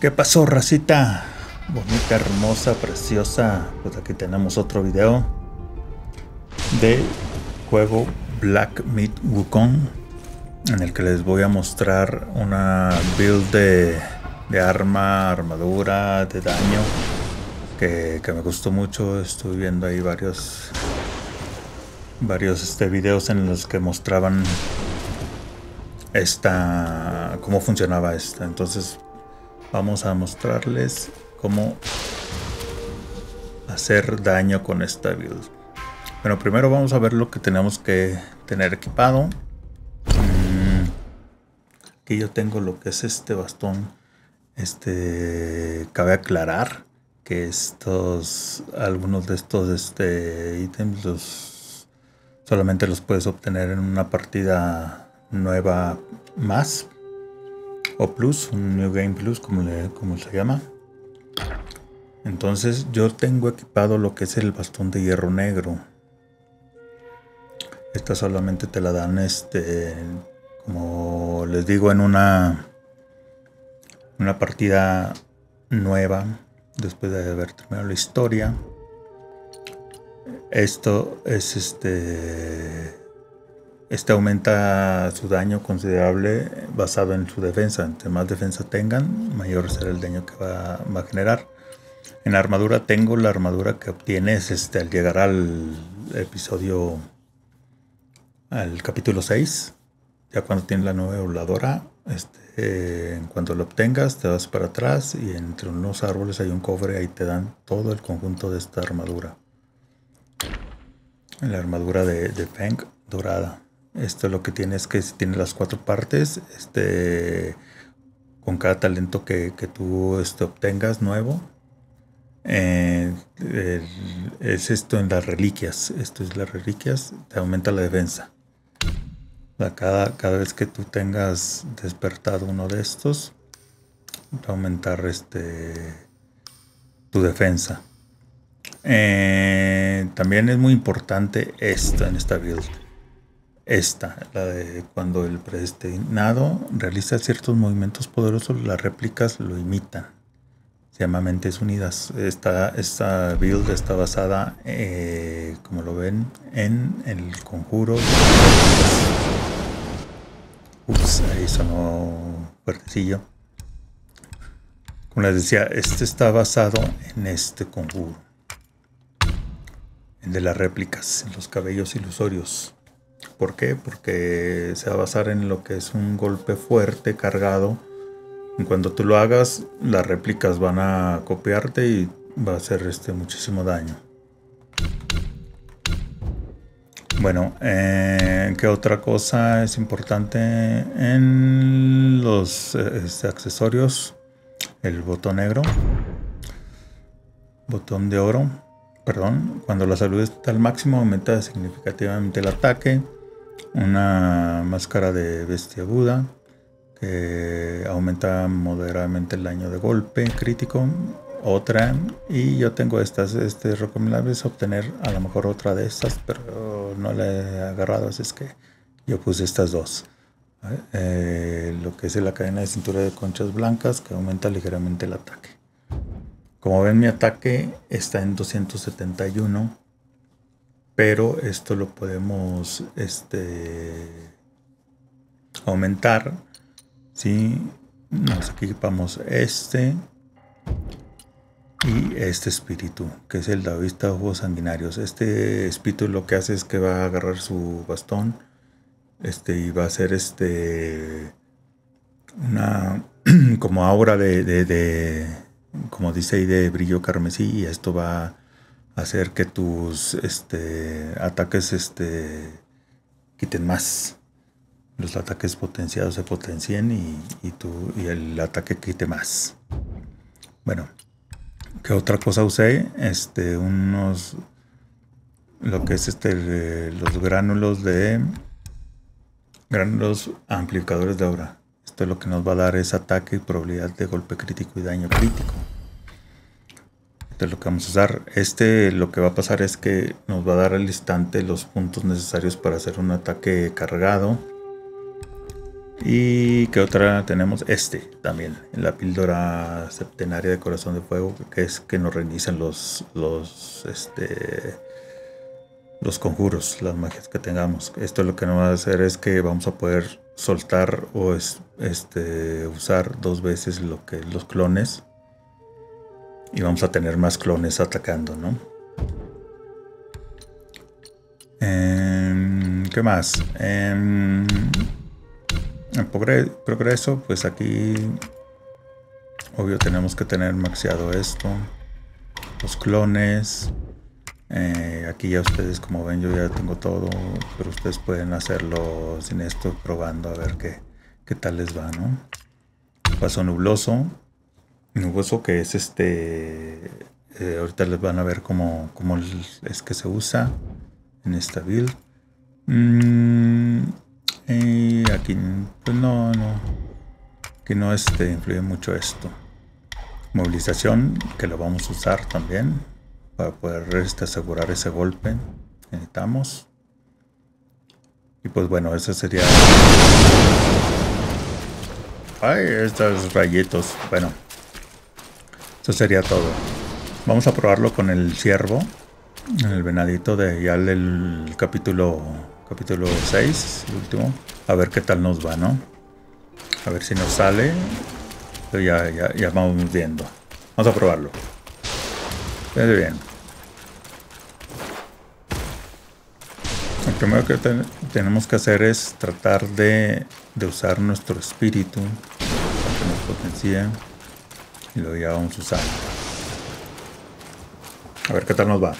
¿Qué pasó, racita? Bonita, hermosa, preciosa. Pues aquí tenemos otro video de juego Black Meat Wukong en el que les voy a mostrar una build de, arma, armadura, de daño que, me gustó mucho. Estuve viendo ahí varios varios este, videos en los que mostraban esta cómo funcionaba esta. Entonces vamos a mostrarles cómo hacer daño con esta build. Bueno, primero vamos a ver lo que tenemos que tener equipado. Mm, aquí yo tengo lo que es este bastón. Este, cabe aclarar que estos, algunos de estos este, ítems los, solamente los puedes obtener en una partida nueva más o Plus, un New Game Plus, como, le, como se llama. Entonces yo tengo equipado lo que es el bastón de hierro negro. Esta solamente te la dan, este, como les digo, en una, una partida nueva, después de haber terminado la historia. Esto es este este aumenta su daño considerable basado en su defensa. Entre más defensa tengan, mayor será el daño que va, a generar. En armadura tengo la armadura que obtienes este, al llegar al episodio, al capítulo 6. Ya cuando tienes la nueva voladora, este, en cuanto lo obtengas, te vas para atrás y entre unos árboles hay un cofre, ahí te dan todo el conjunto de esta armadura. La armadura de, de Feng dorada. Esto lo que tiene es que tiene las cuatro partes. Este, con cada talento que, tú este, obtengas nuevo. Eh, es esto en las reliquias. Esto es las reliquias. Te aumenta la defensa. cada, cada vez que tú tengas despertado uno de estos, va a aumentar este, tu defensa. Eh, también es muy importante esto en esta build esta, la de cuando el predestinado realiza ciertos movimientos poderosos, las réplicas lo imitan. Se llama Mentes Unidas. Esta, esta build está basada, eh, como lo ven, en el conjuro. Ups, ahí sonó fuertecillo. Como les decía, este está basado en este conjuro. El de las réplicas, en los cabellos ilusorios. ¿Por qué? Porque se va a basar en lo que es un golpe fuerte, cargado. Cuando tú lo hagas, las réplicas van a copiarte y va a hacer este, muchísimo daño. Bueno, eh, ¿qué otra cosa es importante en los este, accesorios? El botón negro, botón de oro, perdón, cuando la salud está al máximo aumenta significativamente el ataque una máscara de bestia aguda que aumenta moderadamente el daño de golpe crítico. Otra, y yo tengo estas, este es obtener a lo mejor otra de estas, pero no la he agarrado, así es que yo puse estas dos. Eh, lo que es la cadena de cintura de conchas blancas que aumenta ligeramente el ataque. Como ven mi ataque está en 271 pero esto lo podemos este, aumentar si nos equipamos este y este espíritu que es el Davidista Ojos Sanguinarios. Este espíritu lo que hace es que va a agarrar su bastón este y va a hacer este una como aura de, de como dice ahí de brillo carmesí y esto va hacer que tus este, ataques este, quiten más. Los ataques potenciados se potencien y, y el ataque quite más. Bueno, ¿qué otra cosa usé? Este, unos, lo que es este, los gránulos de, gránulos amplificadores de aura. Esto es lo que nos va a dar es ataque y probabilidad de golpe crítico y daño crítico de lo que vamos a usar. Este lo que va a pasar es que nos va a dar al instante los puntos necesarios para hacer un ataque cargado. Y que otra tenemos este también, la píldora septenaria de corazón de fuego, que es que nos reinician los, los, este, los conjuros, las magias que tengamos. Esto lo que nos va a hacer es que vamos a poder soltar o este, usar dos veces lo que los clones y vamos a tener más clones atacando, ¿no? Em, ¿Qué más? En, progreso, pues aquí obvio tenemos que tener maxiado esto, los clones. Eh, aquí ya ustedes como ven yo ya tengo todo, pero ustedes pueden hacerlo sin esto probando a ver qué, qué tal les va, ¿no? Paso nubloso, nuboso que es este eh, ahorita les van a ver cómo, cómo, es que se usa en esta build. Mm, y aquí pues no no que no este influye mucho esto. Movilización que lo vamos a usar también para poder este, asegurar ese golpe que necesitamos. Y pues bueno eso sería ay estos rayitos. Bueno eso sería todo. Vamos a probarlo con el ciervo. El venadito de ya el, capítulo capítulo 6, el último. A ver qué tal nos va, ¿no? A ver si nos sale. Pero ya, ya, ya vamos viendo. Vamos a probarlo. Muy bien. Lo primero que tenemos que hacer es tratar de, de usar nuestro espíritu para que nos potencie y lo vamos a usar. A ver qué tal nos va.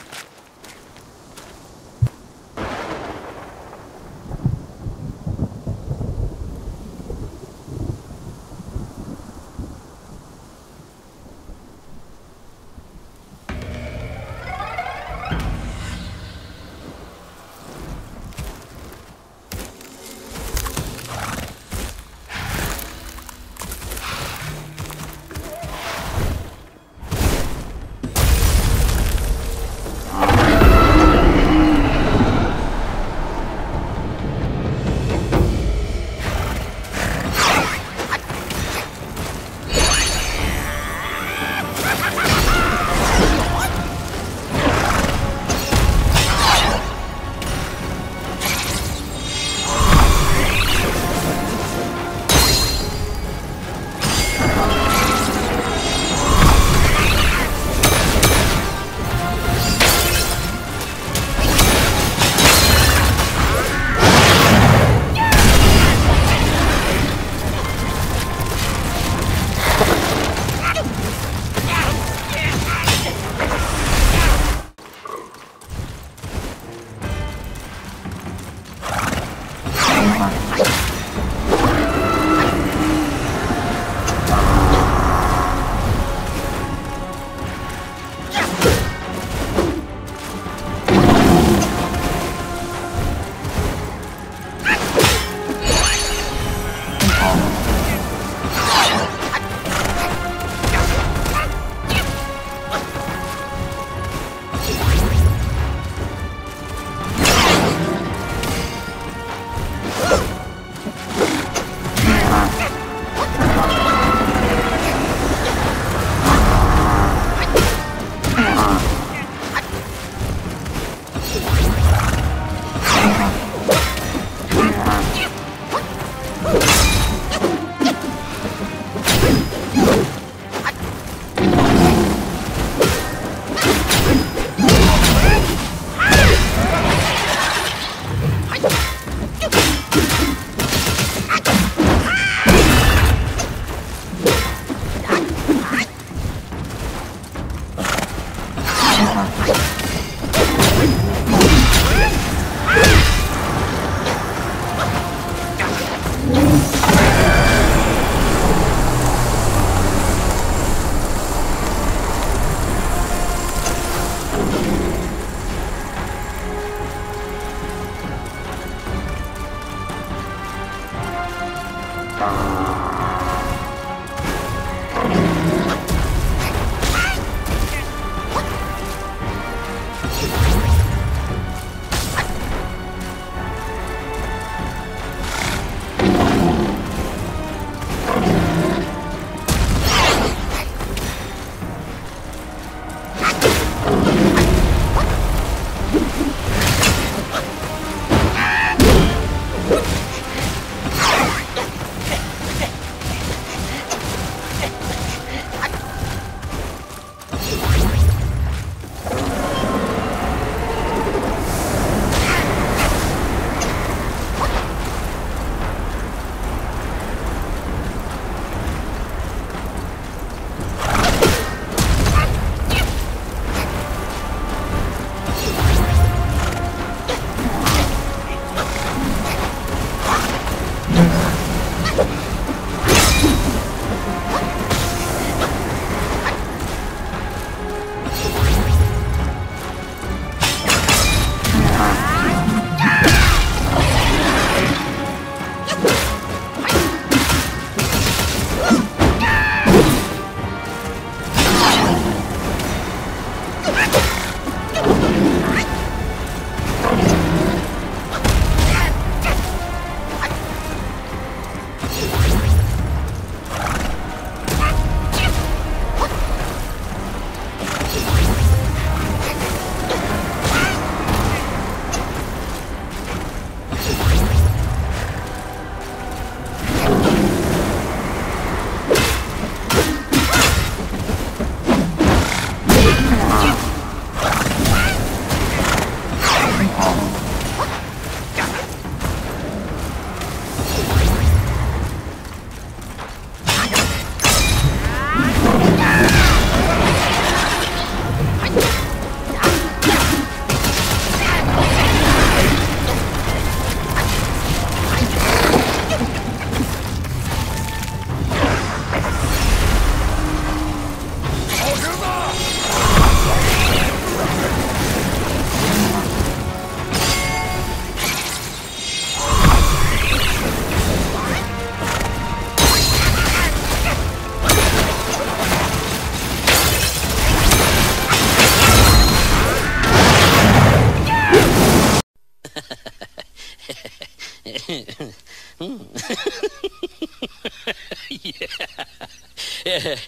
What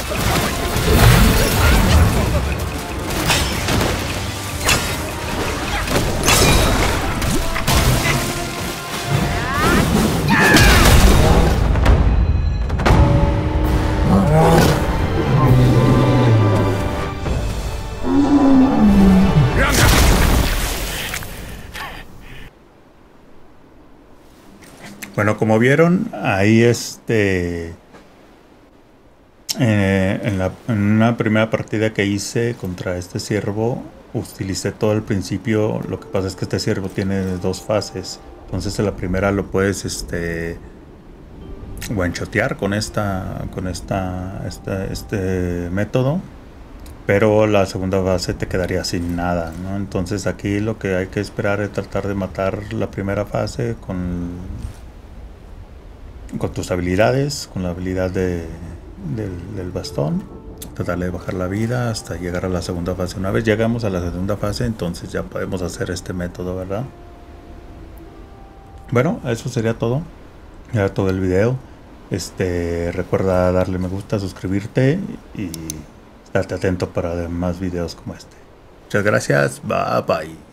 is Como vieron, ahí este. Eh, en, la, una primera partida que hice contra este ciervo, utilicé todo el principio. Lo que pasa es que este ciervo tiene dos fases. Entonces, en la primera lo puedes este, guanchotear con esta. con esta. este, método. Pero la segunda fase te quedaría sin nada. Entonces aquí lo que hay que esperar es tratar de matar la primera fase con con tus habilidades, con la habilidad de, del, bastón, tratarle de bajar la vida hasta llegar a la segunda fase. Una vez llegamos a la segunda fase, entonces ya podemos hacer este método, ¿verdad? Bueno, eso sería todo. Ya todo el video. Este, recuerda darle me gusta, suscribirte y estarte atento para más videos como este. Muchas gracias. Bye bye.